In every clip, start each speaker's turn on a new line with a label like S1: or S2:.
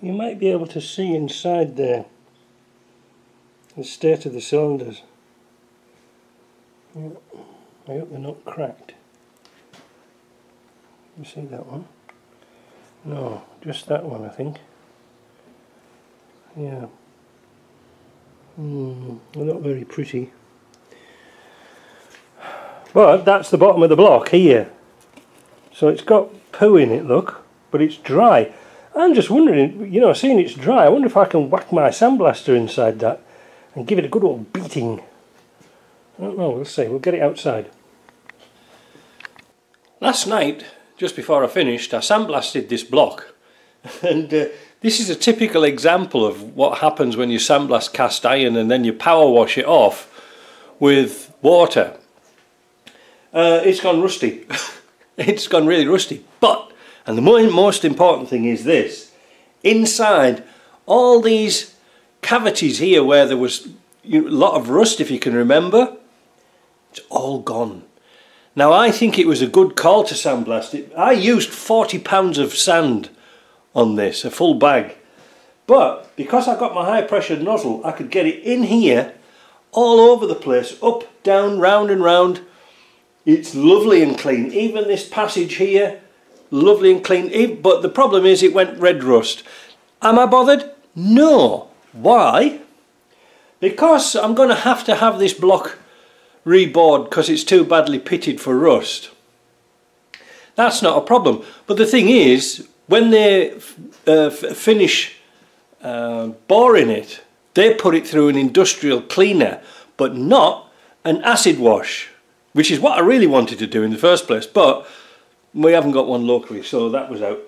S1: you might be able to see inside there the state of the cylinders. I hope they're not cracked. You see that one? No, just that one I think. Yeah. Hmm, not very pretty. But that's the bottom of the block here. So it's got poo in it, look, but it's dry. I'm just wondering, you know, seeing it's dry, I wonder if I can whack my sandblaster inside that and give it a good old beating. I don't know, we'll see, we'll get it outside. Last night, just before I finished, I sandblasted this block. and uh, this is a typical example of what happens when you sandblast cast iron and then you power wash it off with water. Uh, it's gone rusty. it's gone really rusty. But, and the most important thing is this, inside all these cavities here where there was a lot of rust if you can remember, it's all gone. Now I think it was a good call to sandblast it. I used 40 pounds of sand on this, a full bag. But because I got my high pressure nozzle, I could get it in here, all over the place, up, down, round and round. It's lovely and clean. Even this passage here, lovely and clean. But the problem is it went red rust. Am I bothered? No. Why? Because I'm going to have to have this block rebored because it's too badly pitted for rust. That's not a problem. But the thing is, when they uh, finish uh, boring it, they put it through an industrial cleaner, but not an acid wash, which is what I really wanted to do in the first place. But we haven't got one locally, so that was out.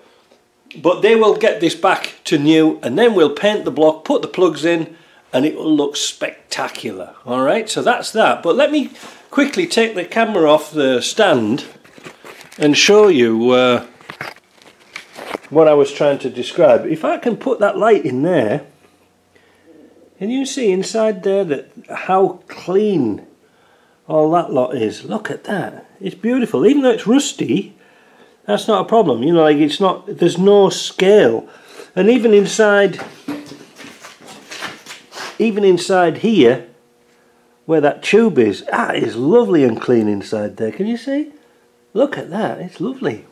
S1: But they will get this back to new, and then we'll paint the block, put the plugs in, and it will look spectacular. All right so that's that. But let me quickly take the camera off the stand and show you uh, what I was trying to describe. If I can put that light in there can you see inside there that how clean all that lot is? Look at that. It's beautiful. Even though it's rusty that's not a problem. You know like it's not there's no scale. And even inside even inside here where that tube is that is lovely and clean inside there. Can you see? Look at that. It's lovely.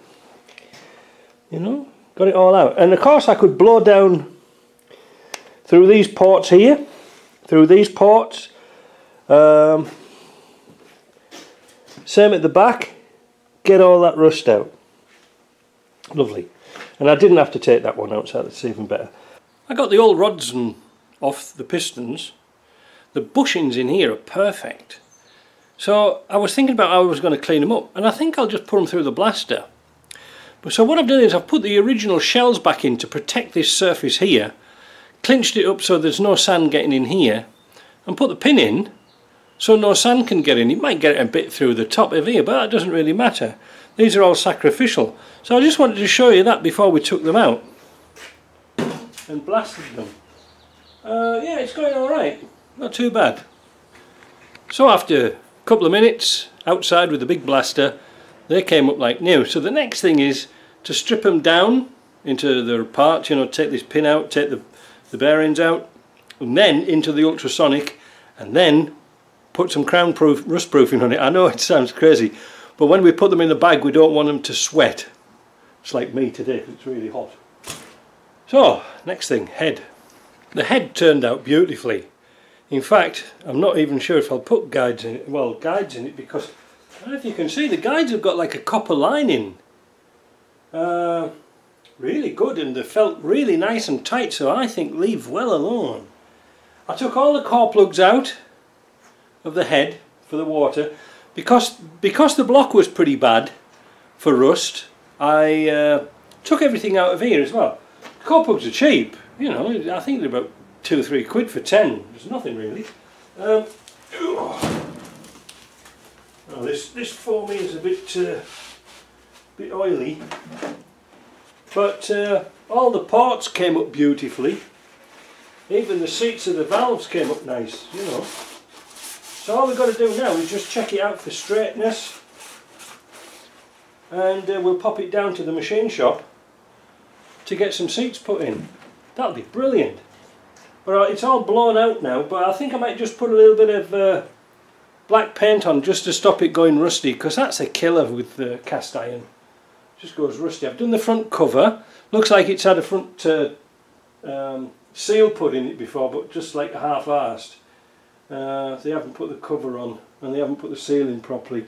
S1: You know? Got it all out. And of course I could blow down through these ports here. Through these ports. Um, same at the back. Get all that rust out lovely and I didn't have to take that one out so that's even better I got the old rods and off the pistons, the bushings in here are perfect. So I was thinking about how I was going to clean them up and I think I'll just put them through the blaster. But so what I've done is I've put the original shells back in to protect this surface here, clinched it up so there's no sand getting in here and put the pin in so no sand can get in. It might get a bit through the top of here but that doesn't really matter. These are all sacrificial. So I just wanted to show you that before we took them out and blasted them. Uh, yeah, it's going alright. Not too bad. So after a couple of minutes outside with the big blaster, they came up like new. So the next thing is to strip them down into their parts, you know, take this pin out, take the, the bearings out, and then into the ultrasonic, and then put some Krown proof rust proofing on it. I know it sounds crazy, but when we put them in the bag, we don't want them to sweat. It's like me today, it's really hot. So, next thing, head. The head turned out beautifully. In fact, I'm not even sure if I'll put guides in it, well, guides in it because, I don't know if you can see, the guides have got like a copper lining. Uh, really good and they felt really nice and tight, so I think leave well alone. I took all the core plugs out of the head for the water because because the block was pretty bad for rust I uh, took everything out of here as well. Core plugs are cheap you know, I think they're about two or three quid for ten. There's nothing really. Um, oh, this this for me is a bit uh, bit oily, but uh, all the parts came up beautifully. Even the seats of the valves came up nice, you know. So all we've got to do now is just check it out for straightness and uh, we'll pop it down to the machine shop to get some seats put in That'll be brilliant. But uh, it's all blown out now, but I think I might just put a little bit of uh, black paint on just to stop it going rusty, because that's a killer with the cast iron. Just goes rusty. I've done the front cover. Looks like it's had a front uh, um, seal put in it before, but just like half-arsed. Uh, they haven't put the cover on, and they haven't put the seal in properly.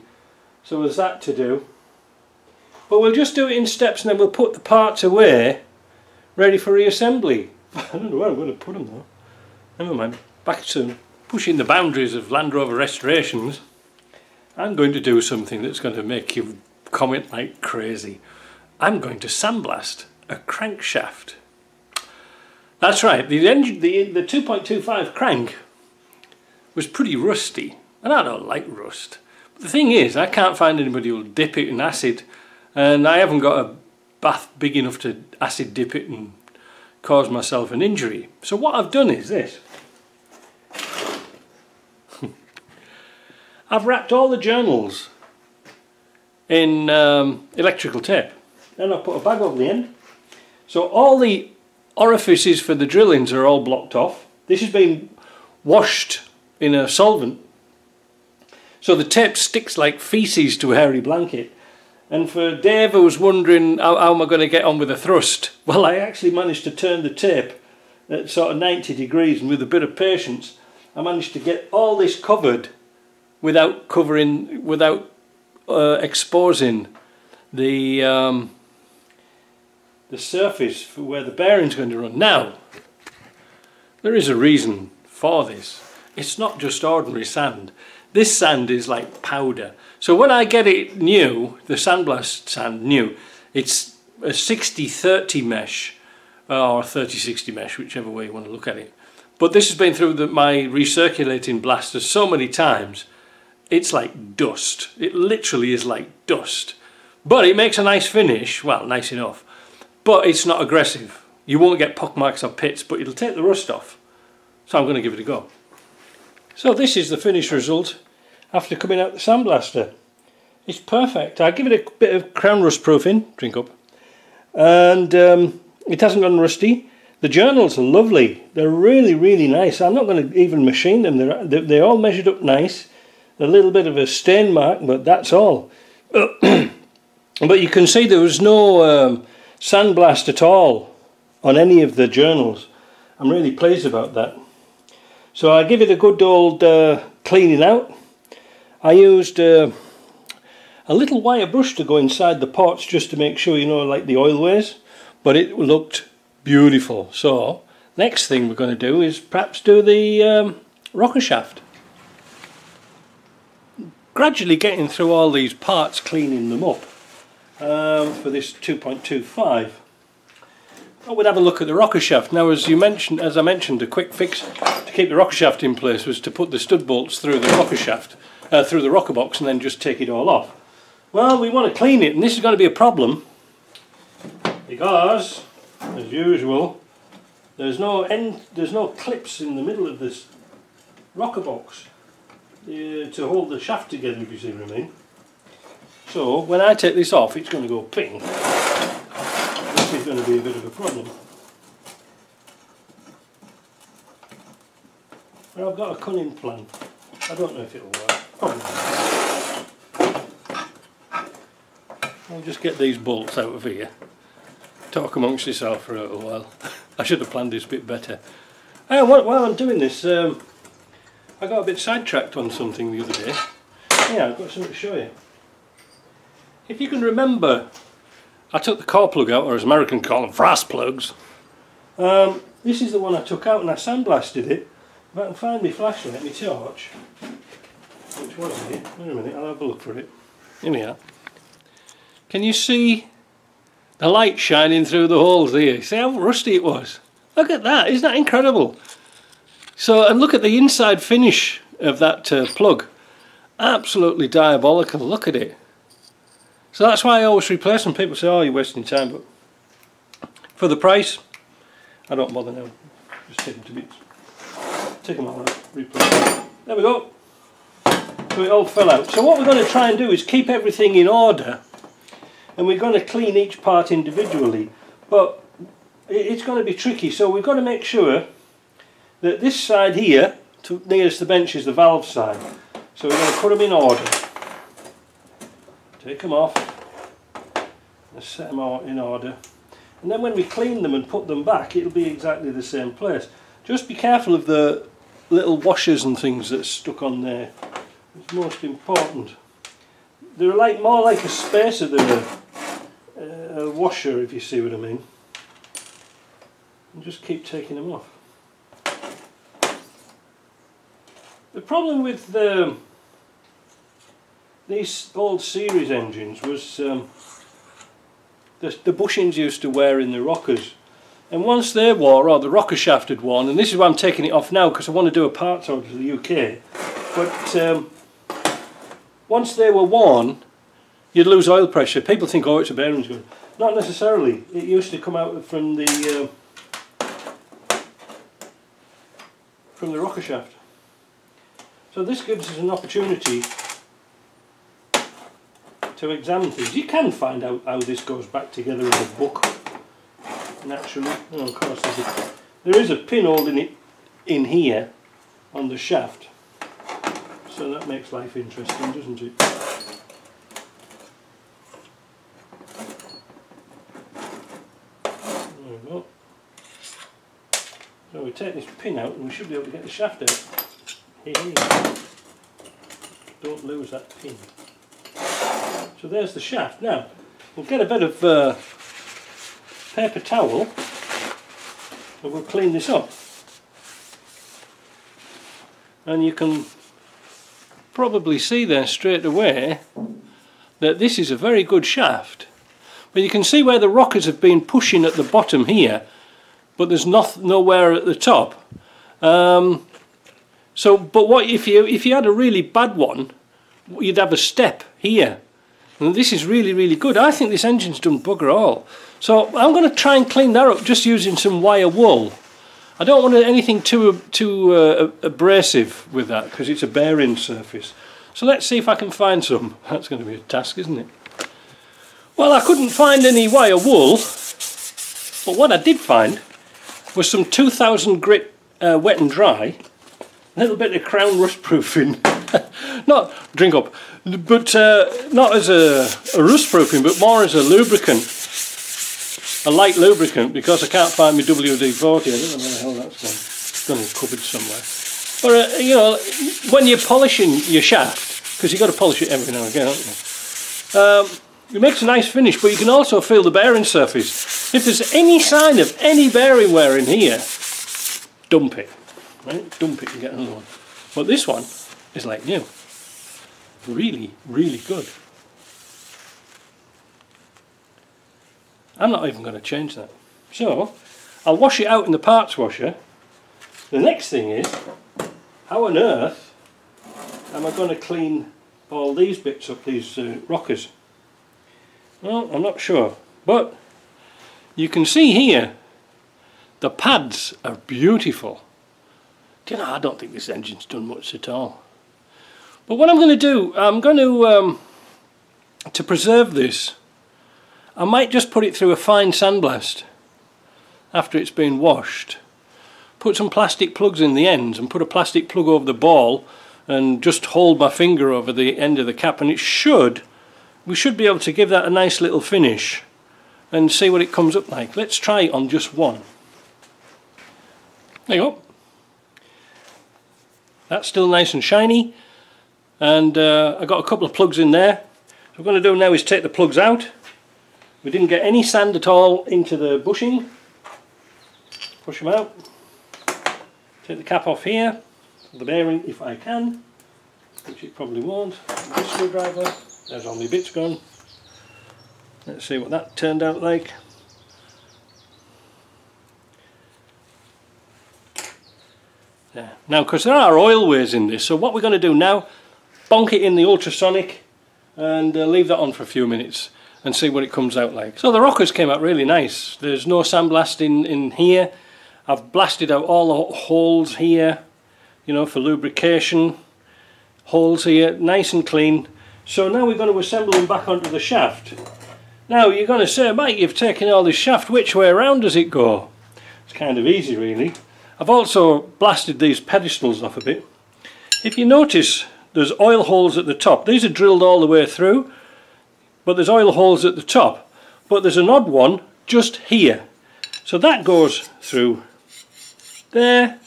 S1: So there's that to do. But we'll just do it in steps and then we'll put the parts away ready for reassembly. I don't know where I'm going to put them though. Never mind. Back to pushing the boundaries of Land Rover restorations. I'm going to do something that's going to make you comment like crazy. I'm going to sandblast a crankshaft. That's right, the, the, the 2.25 crank was pretty rusty, and I don't like rust. But the thing is, I can't find anybody who'll dip it in acid and I haven't got a bath big enough to acid dip it and cause myself an injury. So what I've done is this. I've wrapped all the journals in um, electrical tape and I've put a bag over the end. So all the orifices for the drillings are all blocked off. This has been washed in a solvent. So the tape sticks like feces to a hairy blanket and for Dave who was wondering how, how am I going to get on with a thrust, well I actually managed to turn the tape at sort of 90 degrees and with a bit of patience I managed to get all this covered without covering, without uh, exposing the um, the surface for where the bearing's going to run. Now, there is a reason for this. It's not just ordinary sand. This sand is like powder. So when I get it new, the sandblast sand new, it's a 60-30 mesh uh, or 30-60 mesh, whichever way you want to look at it. But this has been through the, my recirculating blasters so many times, it's like dust. It literally is like dust. But it makes a nice finish, well, nice enough. But it's not aggressive. You won't get pockmarks or pits, but it'll take the rust off. So I'm going to give it a go. So this is the finished result after coming out the sandblaster. It's perfect. I give it a bit of Krown rust proofing, drink up, and um, it hasn't gone rusty. The journals are lovely. They're really, really nice. I'm not going to even machine them. They're, they're, they're all measured up nice. A little bit of a stain mark, but that's all. but you can see there was no um, sandblast at all on any of the journals. I'm really pleased about that. So I give it a good old uh, cleaning out. I used uh, a little wire brush to go inside the pots just to make sure you know like the oil ways but it looked beautiful. So next thing we're going to do is perhaps do the um, rocker shaft. Gradually getting through all these parts cleaning them up um, for this 2.25 I would have a look at the rocker shaft. Now as you mentioned as I mentioned a quick fix to keep the rocker shaft in place was to put the stud bolts through the rocker shaft uh, through the rocker box and then just take it all off. Well, we want to clean it and this is going to be a problem because, as usual, there's no end, there's no clips in the middle of this rocker box uh, to hold the shaft together if you see what I mean. So when I take this off it's going to go ping. This is going to be a bit of a problem. But I've got a cunning plan. I don't know if it'll work. Probably. I'll just get these bolts out of here. Talk amongst yourself for a little while. I should have planned this a bit better. Uh, while, I'm doing this, um, I got a bit sidetracked on something the other day. Yeah, I've got something to show you. If you can remember, I took the core plug out, or as Americans call them, brass plugs. Um, this is the one I took out and I sandblasted it. If I can find my flashlight, my torch, which was it? Wait a minute, I'll have a look for it. Here we are. Can you see the light shining through the holes here? See how rusty it was? Look at that, isn't that incredible? So, and look at the inside finish of that uh, plug. Absolutely diabolical, look at it. So that's why I always replace them. People say, oh, you're wasting time, but for the price, I don't bother now. Just take them to bits. Take them out, replace. There we go. So it all fell out. So what we're going to try and do is keep everything in order and we're going to clean each part individually. But it's going to be tricky so we've got to make sure that this side here to nearest the bench is the valve side so we're going to put them in order take them off let's set them all in order and then when we clean them and put them back it'll be exactly the same place just be careful of the little washers and things that's stuck on there. It's most important. They're like more like a spacer than a, a washer if you see what I mean. And just keep taking them off. The problem with the, these old series engines was um, the, the bushings used to wear in the rockers and once they wore or the rocker shaft had worn and this is why I'm taking it off now because I want to do a parts order to the UK but um, once they were worn you'd lose oil pressure. People think oh it's a bearing's good not necessarily. It used to come out from the uh, from the rocker shaft. So this gives us an opportunity to examine things. You can find out how this goes back together in a book, naturally. Oh, of course, a, there is a pin holding it in here on the shaft. So that makes life interesting, doesn't it? There we go. So we take this pin out and we should be able to get the shaft out. Hey, hey. Don't lose that pin. So there's the shaft. Now, we'll get a bit of uh, paper towel and we'll clean this up. And you can probably see there straight away that this is a very good shaft. But you can see where the rockers have been pushing at the bottom here, but there's not, nowhere at the top. Um, so, but what if you if you had a really bad one, you'd have a step here and this is really, really good. I think this engine's done bugger all. So I'm going to try and clean that up just using some wire wool. I don't want anything too, too uh, abrasive with that because it's a bearing surface. So let's see if I can find some. That's going to be a task, isn't it? Well, I couldn't find any wire wool, but what I did find was some 2000 grit uh, wet and dry, a little bit of Krown rust proofing, not drink up, but uh, not as a, a rust proofing, but more as a lubricant, a light lubricant, because I can't find my WD-40. I don't know where the hell that's gone. It's gone in a cupboard somewhere. But uh, you know, when you're polishing your shaft, because you've got to polish it every now and again, you? Um, it makes a nice finish, but you can also feel the bearing surface. If there's any sign of any bearing wear in here, dump it. Right? Dump it and get another one. But this one is like new really, really good. I'm not even going to change that. So, I'll wash it out in the parts washer. The next thing is, how on earth am I going to clean all these bits up, these uh, rockers? Well, I'm not sure. But, you can see here, the pads are beautiful. Do you know, I don't think this engine's done much at all. But what I'm going to do, I'm going to, um, to preserve this, I might just put it through a fine sandblast after it's been washed. Put some plastic plugs in the ends and put a plastic plug over the ball and just hold my finger over the end of the cap and it should, we should be able to give that a nice little finish and see what it comes up like. Let's try it on just one. There you go. That's still nice and shiny and uh, I got a couple of plugs in there. So what I'm going to do now is take the plugs out. We didn't get any sand at all into the bushing. Push them out. Take the cap off here the bearing if I can which it probably won't. This screwdriver there's all my bits gone. Let's see what that turned out like. Yeah. Now, because there are oil ways in this, so what we're going to do now, bonk it in the ultrasonic and uh, leave that on for a few minutes and see what it comes out like. So the rockers came out really nice. There's no sandblasting in here. I've blasted out all the holes here, you know, for lubrication. Holes here, nice and clean. So now we're going to assemble them back onto the shaft. Now you're going to say, Mike, you've taken all this shaft, which way around does it go? It's kind of easy really. I've also blasted these pedestals off a bit. If you notice, there's oil holes at the top. These are drilled all the way through, but there's oil holes at the top. But there's an odd one just here. So that goes through there,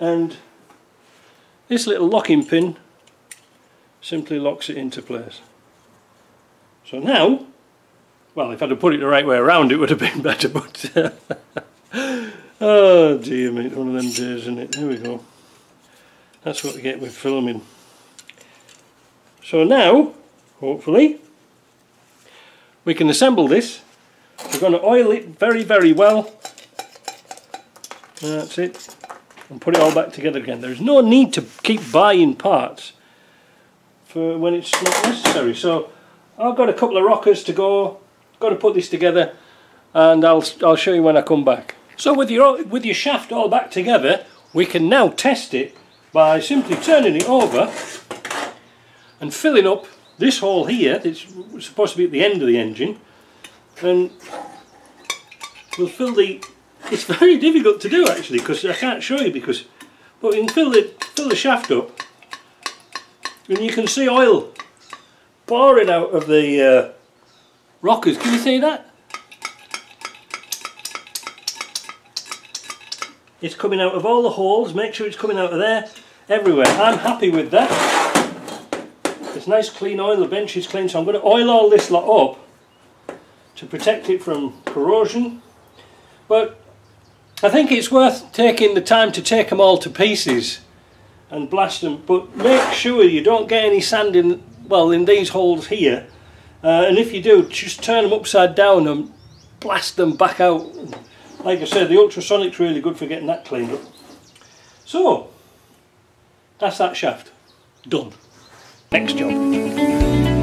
S1: and this little locking pin simply locks it into place. So now, well if I'd have put it the right way around it would have been better but oh dear me, one of them days isn't it, there we go. That's what we get with filming. So now, hopefully, we can assemble this. We're going to oil it very very well. That's it and put it all back together again. There's no need to keep buying parts for when it's not necessary. So I've got a couple of rockers to go. Got to put this together, and I'll I'll show you when I come back. So with your with your shaft all back together, we can now test it by simply turning it over and filling up this hole here. It's supposed to be at the end of the engine, and we'll fill the it's very difficult to do actually because I can't show you because but you can fill the fill the shaft up and you can see oil pouring out of the uh, rockers. Can you see that? It's coming out of all the holes. Make sure it's coming out of there, everywhere. I'm happy with that. It's nice clean oil. The bench is clean, so I'm going to oil all this lot up to protect it from corrosion. But I think it's worth taking the time to take them all to pieces and blast them but make sure you don't get any sand in well in these holes here uh, and if you do just turn them upside down and blast them back out like I said the ultrasonic's really good for getting that cleaned up so that's that shaft. Done. Next job